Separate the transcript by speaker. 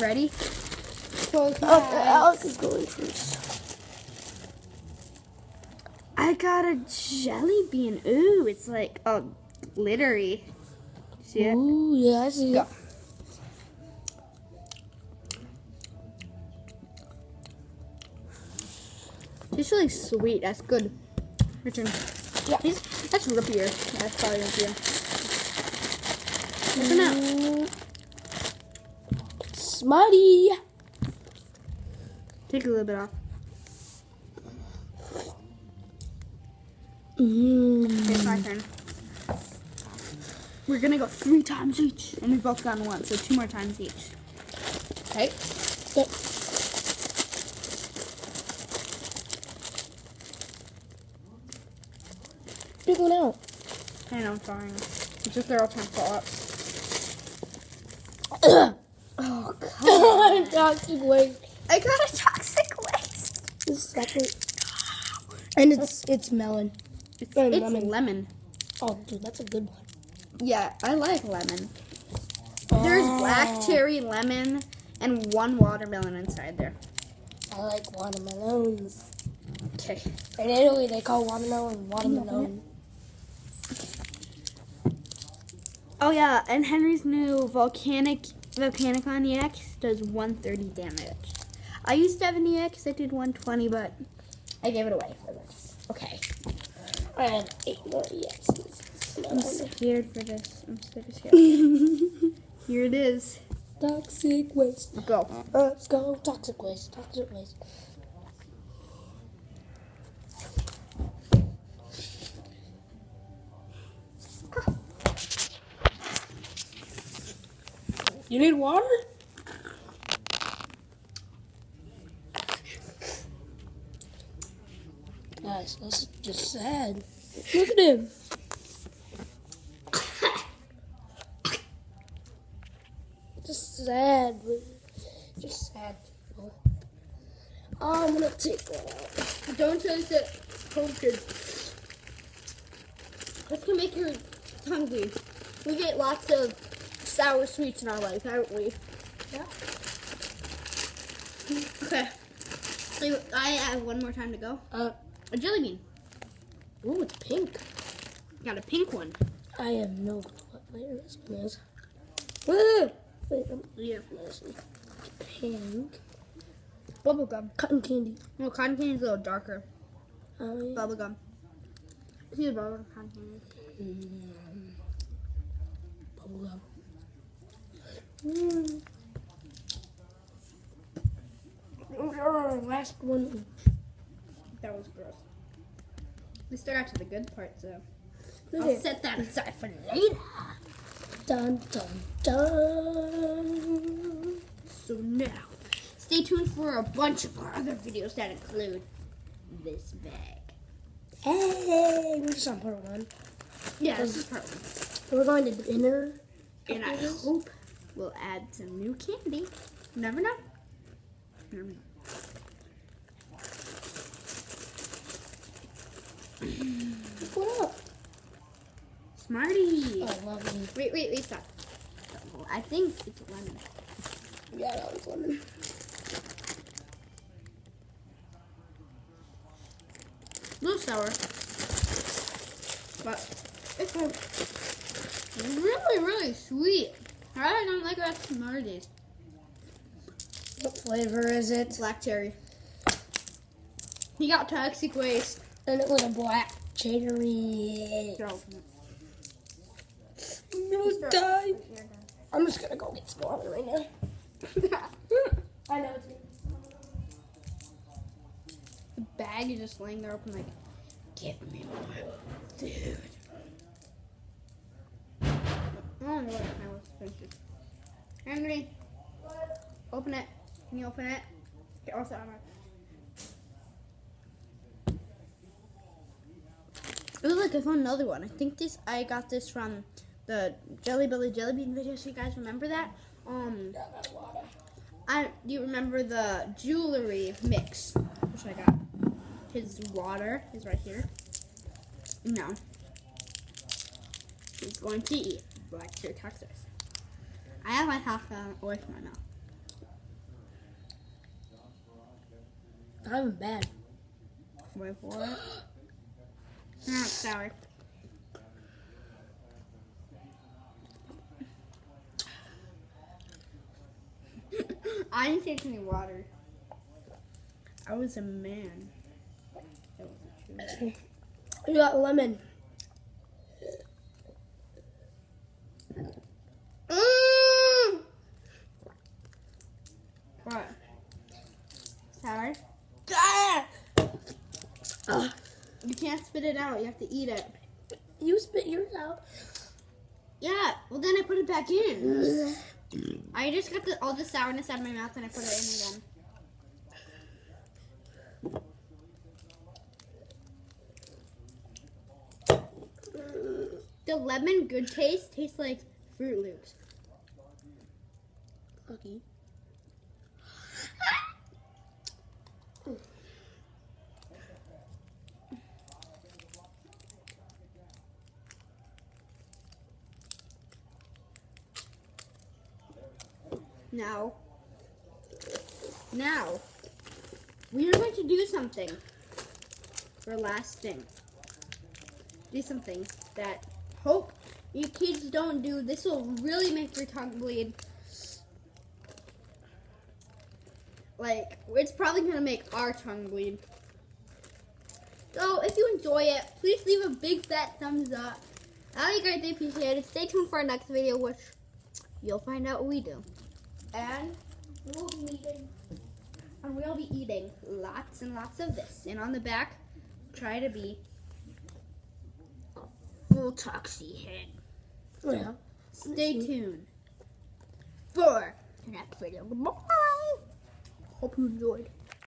Speaker 1: Ready? Close my
Speaker 2: Oh,
Speaker 1: eyes.
Speaker 2: Alex is going first.
Speaker 1: I got a jelly bean. Ooh, it's like oh glittery. See it?
Speaker 2: Ooh, yeah, I see.
Speaker 1: Go. It's really sweet. That's good. Your turn.
Speaker 2: Yeah.
Speaker 1: These, that's rippier. That's probably rippier. Open up.
Speaker 2: Mm. Smarty.
Speaker 1: Take a little bit off.
Speaker 2: Mm.
Speaker 1: It's my turn. We're gonna go three times each, and we've both gotten one, so two more times each. Okay.
Speaker 2: Yep. Big one out.
Speaker 1: I know I'm trying. It's just they're all trying to fall up.
Speaker 2: oh god. Toxic waste.
Speaker 1: I got a toxic waste.
Speaker 2: The second. And it's it's melon.
Speaker 1: It's,
Speaker 2: And
Speaker 1: it's
Speaker 2: lemon.
Speaker 1: lemon.
Speaker 2: Oh, dude, that's a good one.
Speaker 1: Yeah, I like lemon. There's oh. black cherry, lemon, and one watermelon inside there.
Speaker 2: I like watermelons.
Speaker 1: Okay.
Speaker 2: In Italy, they call watermelon watermelon.
Speaker 1: Oh yeah, and Henry's new volcanic Volcanion EX does 130 damage. I used to have an EX that did 120, but I gave it away for this. Okay.
Speaker 2: I have eight more EXs.
Speaker 1: I'm scared for this. I'm super scared. Here it is.
Speaker 2: Toxic waste.
Speaker 1: Go.
Speaker 2: Let's go. Toxic waste. Toxic waste. You need water? Guys, this is just sad. Look at him. Just sad. Just sad. Oh, I'm gonna take that out.
Speaker 1: Don't taste it. Coated. This can make your tongue bleed. We get lots of sour sweets in our life, haven't we?
Speaker 2: Yeah.
Speaker 1: Okay. So I have one more time to go.
Speaker 2: Uh,
Speaker 1: A jelly bean.
Speaker 2: ooh, it's pink.
Speaker 1: Got a pink one.
Speaker 2: I have no clue what flavor this one is. Woo! Wait, I'm
Speaker 1: Yeah.
Speaker 2: Pink.
Speaker 1: Bubblegum.
Speaker 2: Cotton candy.
Speaker 1: No, cotton candy is a little darker.
Speaker 2: Oh, yeah.
Speaker 1: Bubblegum. See the bubblegum cotton candy.
Speaker 2: Mm. Bubblegum. Mm. Last one.
Speaker 1: That was gross. We still got to the good part, so
Speaker 2: Look
Speaker 1: I'll set that aside for later.
Speaker 2: Dun dun dun.
Speaker 1: So now, stay tuned for a bunch of our other videos that include this bag.
Speaker 2: Hey, we're just on part one.
Speaker 1: Yeah, this is part one.
Speaker 2: We're going to dinner.
Speaker 1: And I hope we'll add some new candy. Never know. Never know.
Speaker 2: What up?
Speaker 1: Smarty.
Speaker 2: Oh, I love you.
Speaker 1: Wait, wait, wait, stop. Oh, I think it's lemon.
Speaker 2: Yeah, that was lemon.
Speaker 1: A little sour. But it's really, really sweet. I don't like about Smarties.
Speaker 2: What flavor is it?
Speaker 1: Black cherry. He got toxic waste.
Speaker 2: And it was a black cherry.
Speaker 1: Here, I'll open it.
Speaker 2: I'm gonna die. I'm just gonna go get some water right now. I know it's
Speaker 1: the bag is just laying there open like, give me more food. Finished. Henry, open it. Can you open it? Okay, also, It was like I found another one. I think this I got this from the Jelly Belly Jelly Bean video. So you guys remember that? Um. I do you remember the jewelry mix, which I got. His water is right here. No, he's going to eat black cherry toxics. I have my half down away from my mouth.
Speaker 2: Not even bad.
Speaker 1: Wait for it. no, sour. I didn't take any water. I was a man.
Speaker 2: You got lemon. Mm.
Speaker 1: What? Sour?
Speaker 2: Ah. Ugh.
Speaker 1: You can't spit it out. You have to eat it.
Speaker 2: You spit yours out.
Speaker 1: Yeah. Well, then I put it back in. I just got the, all the sourness out of my mouth and I put it in again. The lemon good taste tastes like Froot Loops.
Speaker 2: Lucky.
Speaker 1: Now, now, we are going to do something for last thing. Do something that hope you kids don't do. This will really make your tongue bleed. Like, it's probably going to make our tongue bleed. So, if you enjoy it, please leave a big fat thumbs up. I would greatly appreciate it. Stay tuned for our next video, which you'll find out what we do. And we'll be eating, and we'll be eating lots and lots of this. And on the back, try to be a full toxie head.
Speaker 2: Yeah.
Speaker 1: Stay tuned for the next video. Goodbye.
Speaker 2: Hope you enjoyed.